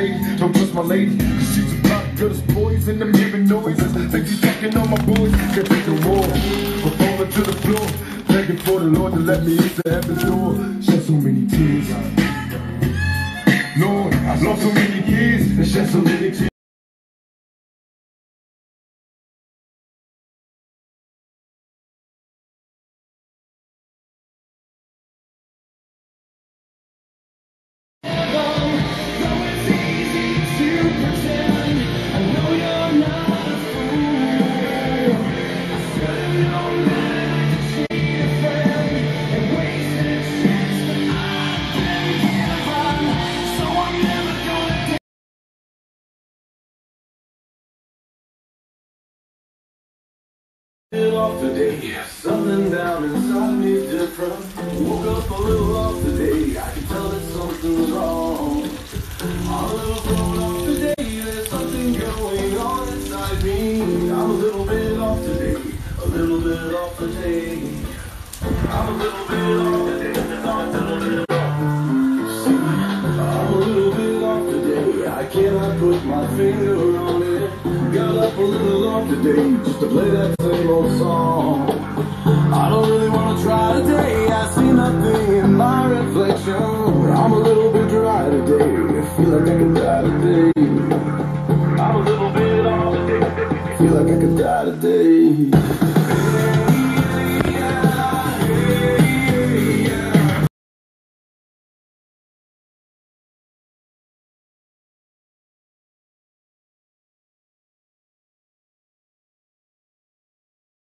Don't trust my lady, cause she's a block girl, there's and them hearing noises. Think she's checking on my boys, can't take no more. I'm falling to the floor, begging for the Lord to let me into heaven's door. Shed so many tears. Lord, I've lost so many years and shed so many tears. Off today, something down inside me different. Woke up a little off today, I can tell that something's wrong. I'm a little thrown off today, there's something going on inside me. I'm a little bit off today, a little bit off today. I'm a little bit off today, I'm a little bit off. I'm a little bit off today, I cannot put my finger on got up a little off today just to play that same old song. I don't really want to try today. I see nothing in my reflection. I'm a little bit dry today. I feel like I could die today. I'm a little bit off today. I feel like I could die today.